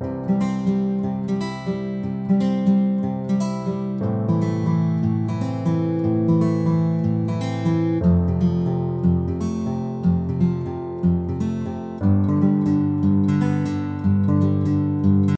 Música